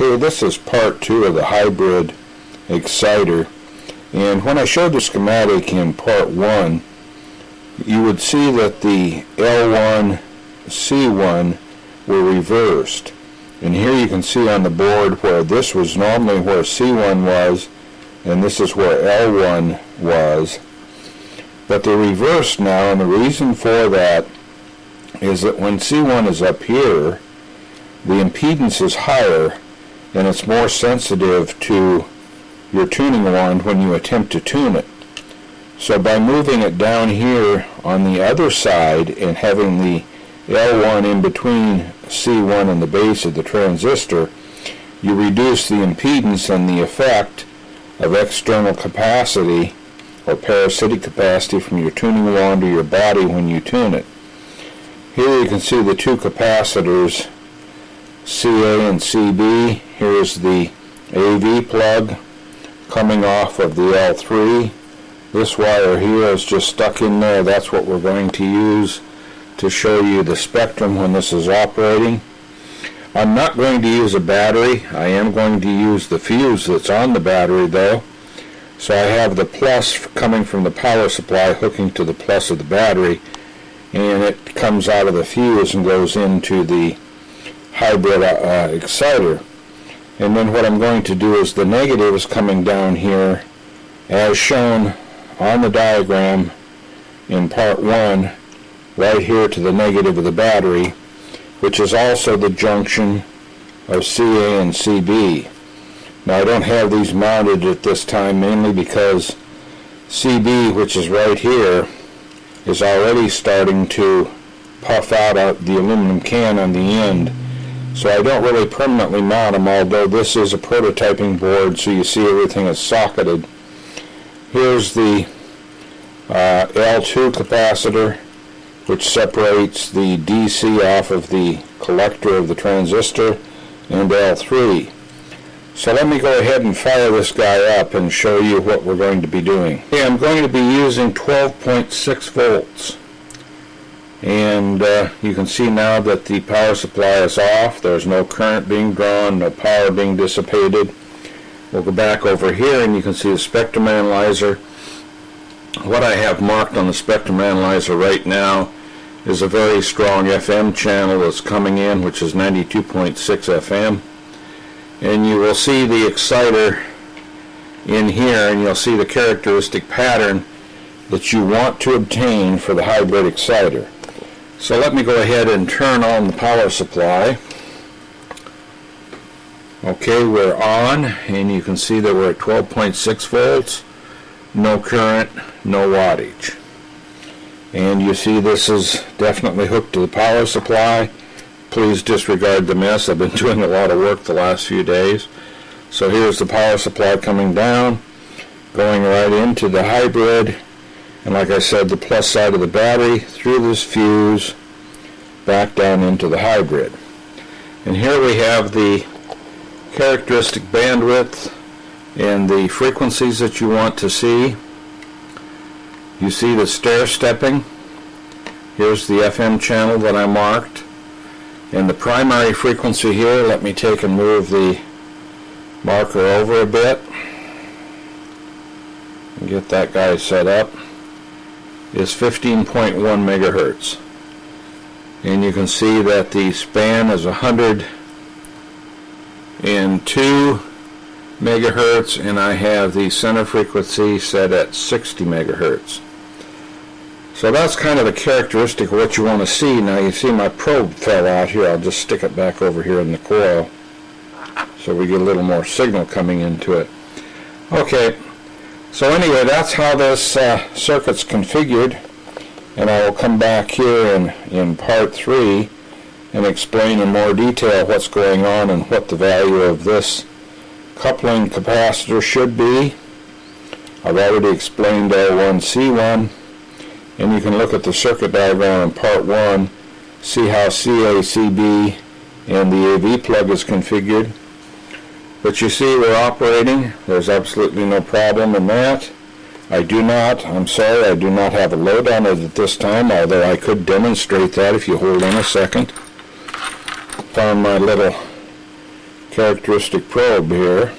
Okay, this is part two of the hybrid exciter. And when I showed the schematic in part one, you would see that the L1, C1 were reversed. And here you can see on the board where this was normally where C1 was, and this is where L1 was. But they're reversed now, and the reason for that is that when C1 is up here, the impedance is higher and it's more sensitive to your tuning wand when you attempt to tune it. So by moving it down here on the other side and having the L1 in between C1 and the base of the transistor, you reduce the impedance and the effect of external capacity or parasitic capacity from your tuning wand or your body when you tune it. Here you can see the two capacitors CA and CB. Here's the AV plug coming off of the L3. This wire here is just stuck in there. That's what we're going to use to show you the spectrum when this is operating. I'm not going to use a battery. I am going to use the fuse that's on the battery though. So I have the plus coming from the power supply hooking to the plus of the battery and it comes out of the fuse and goes into the hybrid uh, uh, exciter. And then what I'm going to do is the negative is coming down here as shown on the diagram in part 1 right here to the negative of the battery which is also the junction of CA and CB. Now I don't have these mounted at this time mainly because CB which is right here is already starting to puff out the aluminum can on the end so I don't really permanently mount them, although this is a prototyping board, so you see everything is socketed. Here's the uh, L2 capacitor, which separates the DC off of the collector of the transistor, and L3. So let me go ahead and fire this guy up and show you what we're going to be doing. Okay, I'm going to be using 12.6 volts and uh, you can see now that the power supply is off. There's no current being drawn no power being dissipated. We'll go back over here and you can see the spectrum analyzer. What I have marked on the spectrum analyzer right now is a very strong FM channel that's coming in which is 92.6 FM and you will see the exciter in here and you'll see the characteristic pattern that you want to obtain for the hybrid exciter. So let me go ahead and turn on the power supply. Okay, we're on, and you can see that we're at 12.6 volts, no current, no wattage. And you see this is definitely hooked to the power supply. Please disregard the mess. I've been doing a lot of work the last few days. So here's the power supply coming down, going right into the hybrid, and like I said, the plus side of the battery through this fuse back down into the hybrid. And here we have the characteristic bandwidth and the frequencies that you want to see. You see the stair stepping. Here's the FM channel that I marked. And the primary frequency here, let me take and move the marker over a bit get that guy set up is 15.1 megahertz. And you can see that the span is 102 megahertz and I have the center frequency set at 60 megahertz. So that's kind of a characteristic of what you want to see. Now you see my probe fell out here. I'll just stick it back over here in the coil so we get a little more signal coming into it. Okay so anyway, that's how this uh, circuit's configured. And I will come back here in, in part 3 and explain in more detail what's going on and what the value of this coupling capacitor should be. I've already explained L1C1 and you can look at the circuit diagram in part 1 see how CACB and the AV plug is configured but you see we're operating. There's absolutely no problem in that. I do not, I'm sorry, I do not have a load on it at this time, although I could demonstrate that if you hold on a second. Found my little characteristic probe here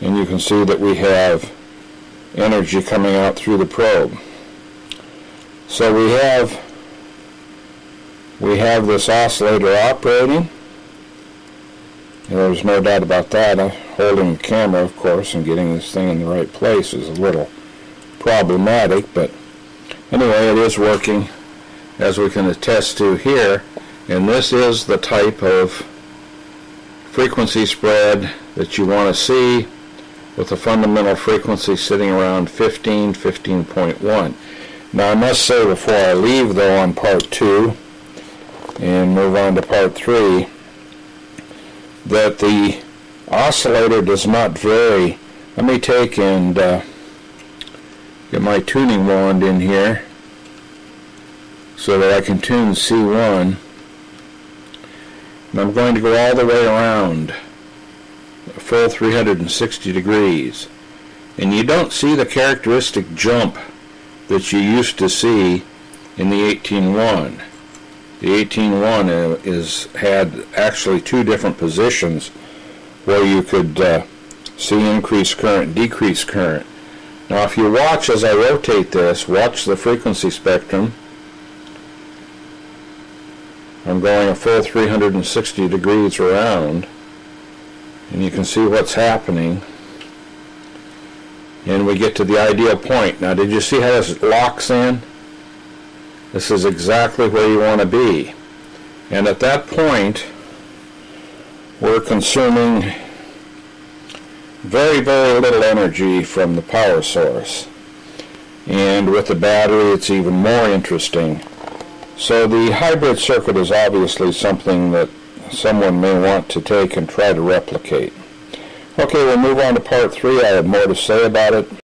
and you can see that we have energy coming out through the probe. So we have we have this oscillator operating. There's no doubt about that. I'm holding the camera, of course, and getting this thing in the right place is a little problematic, but anyway, it is working as we can attest to here. And this is the type of frequency spread that you want to see with a fundamental frequency sitting around 15, 15.1. Now I must say before I leave though on part 2 and move on to part 3 that the oscillator does not vary. Let me take and uh, get my tuning wand in here so that I can tune C1 and I'm going to go all the way around a full 360 degrees and you don't see the characteristic jump that you used to see in the 18.1. The 18.1 is had actually two different positions where you could uh, see increased current, decreased current. Now if you watch as I rotate this, watch the frequency spectrum. I'm going a full 360 degrees around and you can see what's happening and we get to the ideal point. Now did you see how this locks in? This is exactly where you want to be. And at that point we're consuming very, very little energy from the power source. And with the battery it's even more interesting. So the hybrid circuit is obviously something that someone may want to take and try to replicate. Okay, we'll move on to part three. I have more to say about it.